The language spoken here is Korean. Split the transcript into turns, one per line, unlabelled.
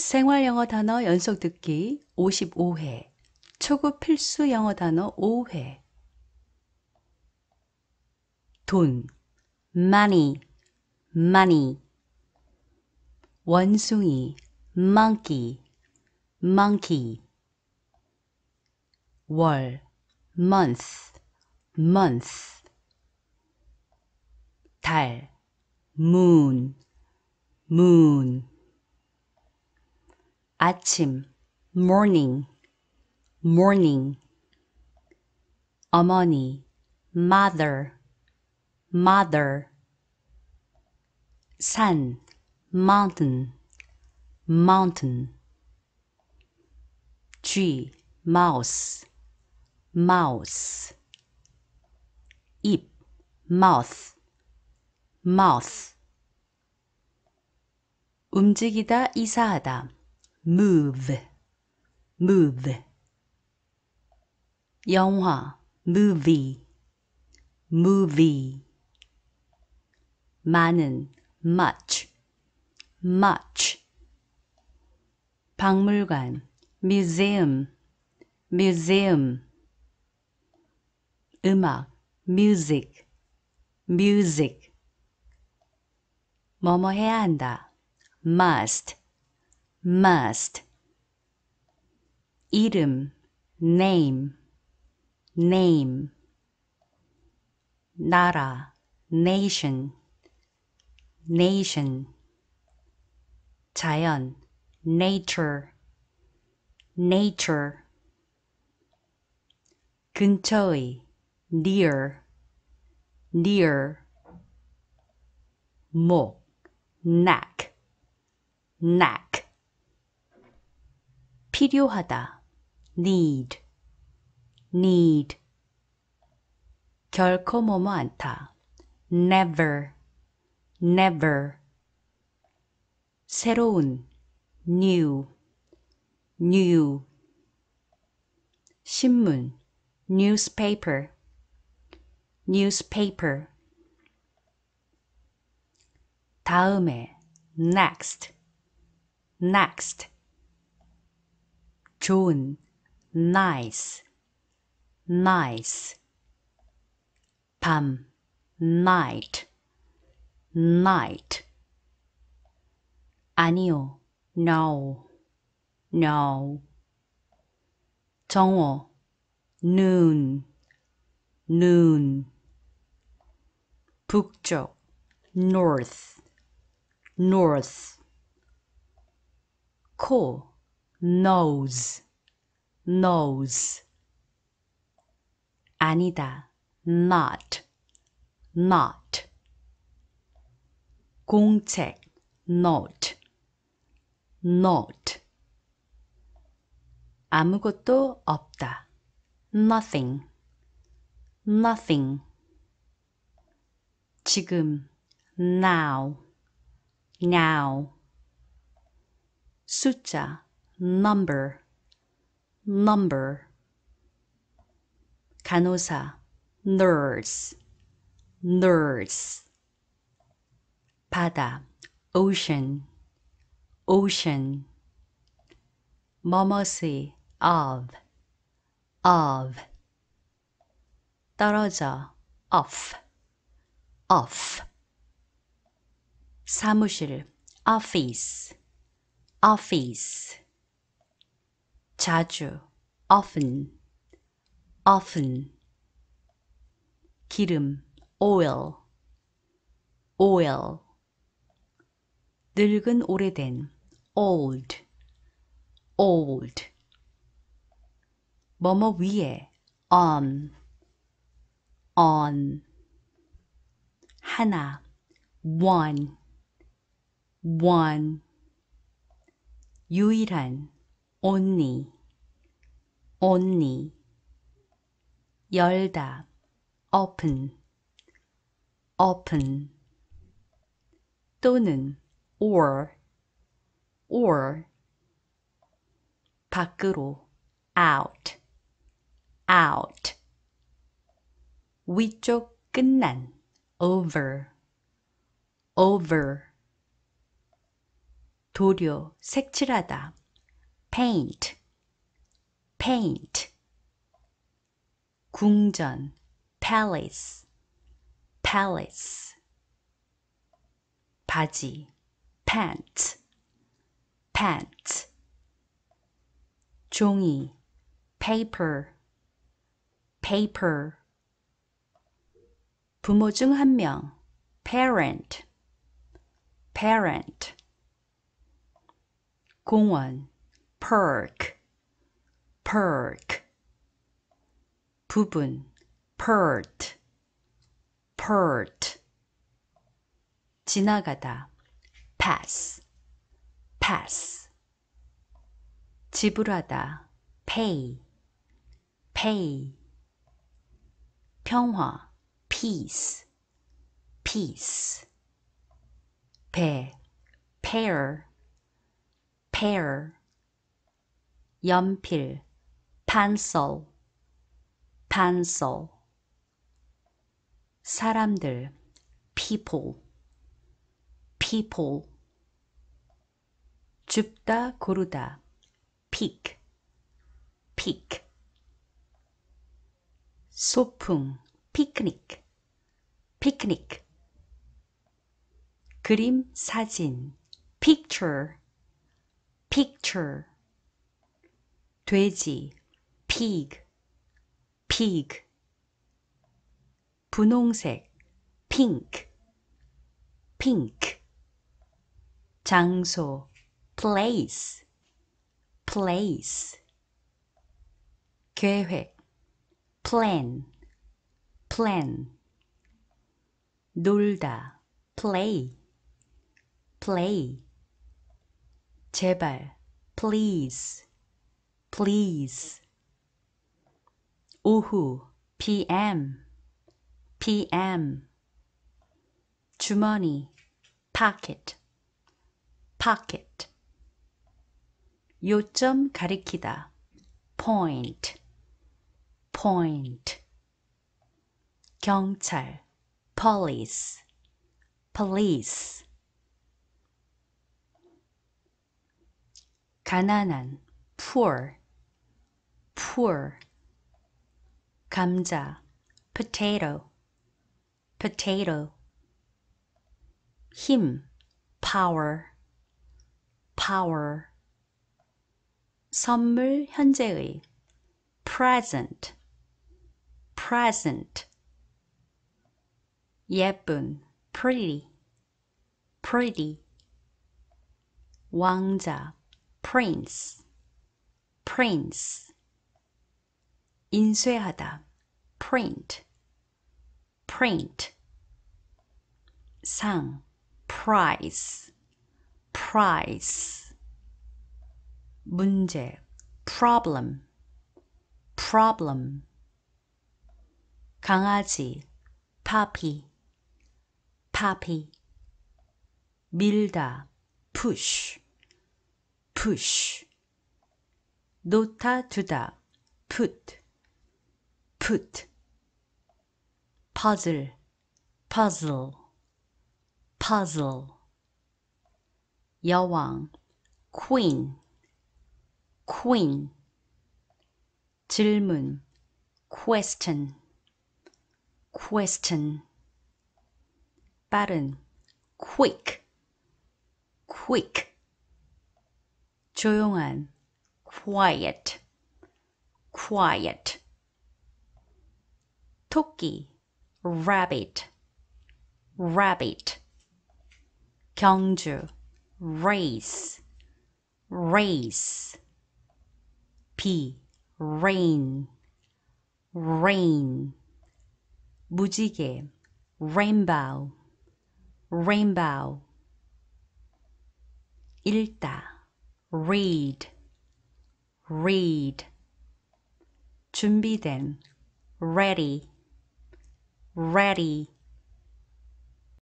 생활 영어 단어 연속 듣기 55회. 초급 필수 영어 단어 5회. 돈, money, money. 원숭이, monkey, monkey. 월, month, month. 달, moon, moon. 아침, morning, morning. 어머니, mother, mother. 산, mountain, mountain. 쥐, mouse, mouse. 입, mouth, mouth. 움직이다, 이사하다. Move, move. 영화, movie, movie. 많은, much, much. 박물관, museum, museum. 음악, music, music. 뭐뭐 해야 한다, must, must. 이름, name, name. 나라, nation, nation. 자연, nature, nature. 근처의, near, near. 목, neck, neck. 필요하다, need, need. 결코 뭐뭐 않다, never, never. 새로운, new, new. 신문, newspaper, newspaper. 다음에, next, next. 좋은, nice, nice. 밤, night, night. 아니요, no, no. 정오, noon, noon. 북쪽, north, north. 코, nose, nose. 아니다, not, not. 공책, note, note. 아무것도 없다, nothing, nothing. 지금, now, now. 숫자, number, number. 간호사, nurse, nurse. 바다, ocean, ocean. 뭐뭇이, of, of. 떨어져, off, off. 사무실, office, office. 자주, often, often. 기름, oil, oil. 늙은 오래된, old, old. 뭐뭐 위에, on, on. 하나, one, one. 유일한, only, only. 열다, open, open. 또는, or, or. 밖으로, out, out. 위쪽 끝난, over, over. 도료, 색칠하다. Paint, paint. 궁전, palace, palace. 바지, pants, pants. 종이, paper, paper. 부모 중 한 명, parent, parent. 공원, perk, perk. 부분, pert, pert. 지나가다, pass, pass. 지불하다, pay, pay. 평화, peace, peace. 배, pair, pair. 연필, pencil, pencil. 사람들, people, people. 줍다, 고르다, pick, pick. 소풍, 피크닉, 피크닉. 그림, 사진, picture, picture. 돼지, pig, pig. 분홍색, pink, pink. 장소, place, place. 계획, plan, plan. 놀다, play, play. 제발, please, please. 오후, PM, PM. 주머니, pocket, pocket. 요점 가리키다, point, point. 경찰, police, police. 가난한, poor, poor. 감자, potato, potato. 힘, power, power. 선물, 현재의, present, present. 예쁜, pretty, pretty. 왕자, prince, prince. 인쇄하다, print, print. 상, prize, prize. 문제, problem, problem. 강아지, puppy, puppy. 밀다, push, push. 놓다 두다, put, put. puzzle, puzzle, puzzle. 여왕, queen, queen. 질문, question, question. 빠른, quick, quick. 조용한, quiet, quiet. 토끼, rabbit, rabbit. 경주, race, race. 비, rain, rain. 무지개, rainbow, rainbow. 읽다, read, read. 준비된, ready, ready.